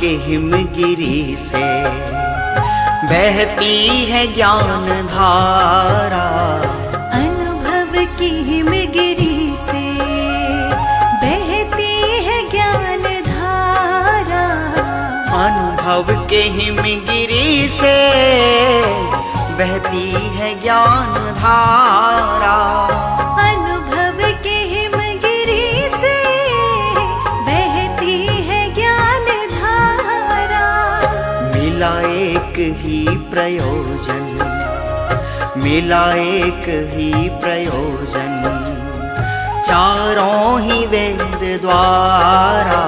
के हिमगिरी से बहती है ज्ञान धारा। अनुभव की हिमगिरी से बहती है ज्ञान धारा। अनुभव के हिमगिरी से बहती है ज्ञान धारा। प्रयोजन। मिला एक ही प्रयोजन। चारों ही वेद द्वारा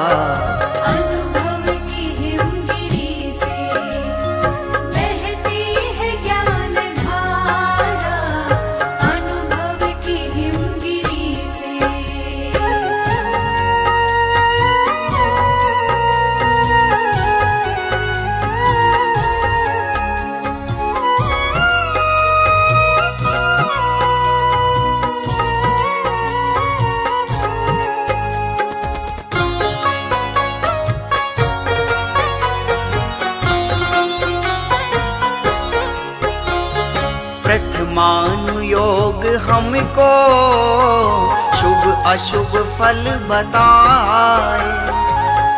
प्रथमानुयोग हमको, शुभ अशुभ फल बताए।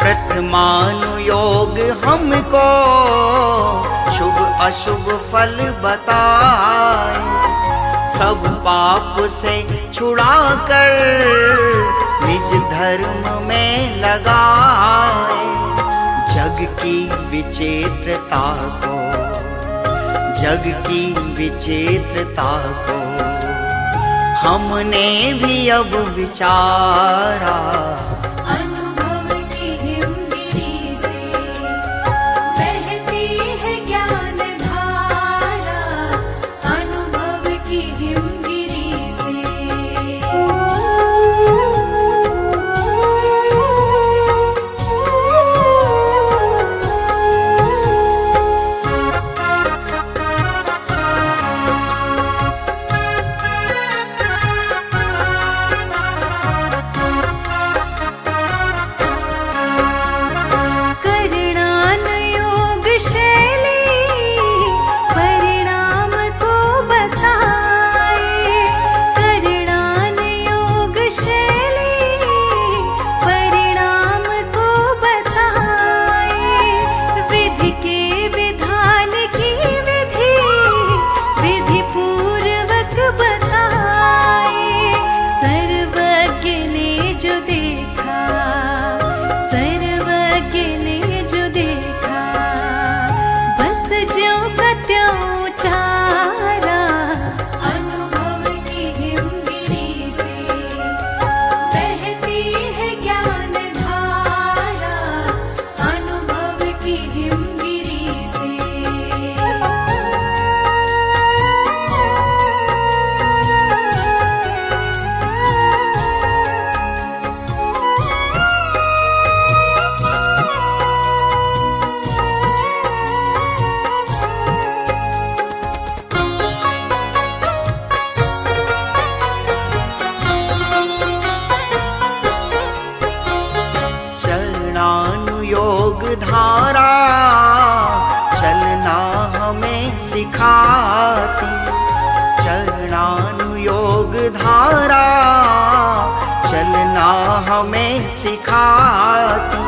प्रथमानुयोग हमको, शुभ अशुभ फल बताए। सब पाप से छुड़ा कर निज धर्म में लगाए। जग की विचित्रता को जग की विचित्रता को हमने भी अब विचारा। चरणानुयोग धारा, चलना हमें सिखाती। चरणानुयोग धारा, चलना हमें सिखाती।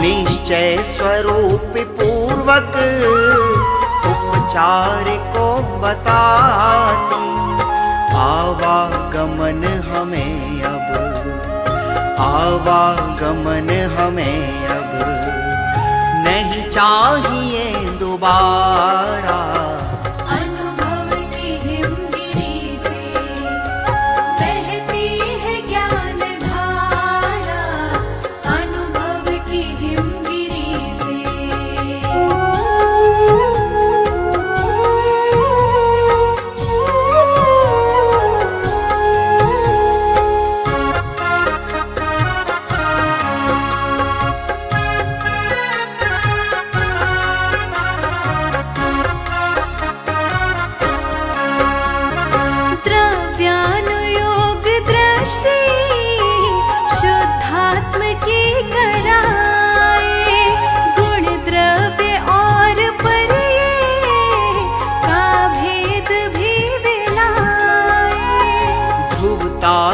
निश्चय स्वरूप पूर्वक, उपचार को बताती। आवागमन हमें आवागमन हमें अब नहीं चाहिए दोबारा।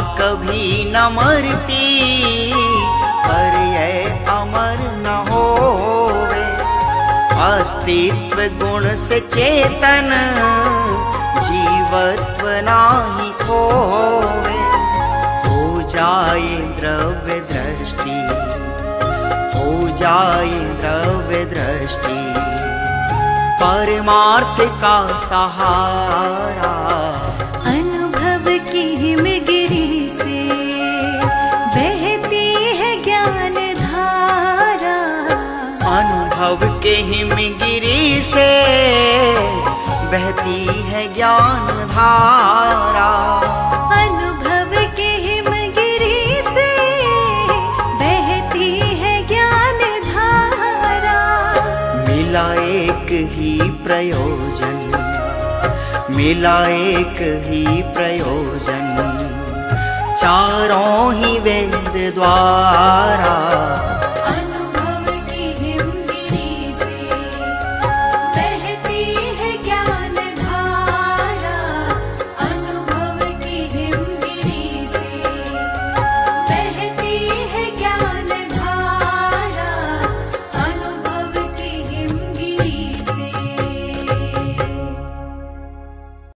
कभी न मरती पर ये अमर न होवे। अस्तित्व गुण से चेतन, जीवत्व नाही खोवे। हो जाए द्रव्य दृष्टि, हो जाए द्रव्य दृष्टि। परमार्थ का सहारा अनुभव के हिमगिरी से। बहती है ज्ञान धारा। अनुभव के हिमगिरी से। बहती है ज्ञान धारा। मिला एक ही प्रयोजन। मिला एक ही प्रयोजन। चारों ही वेद द्वारा।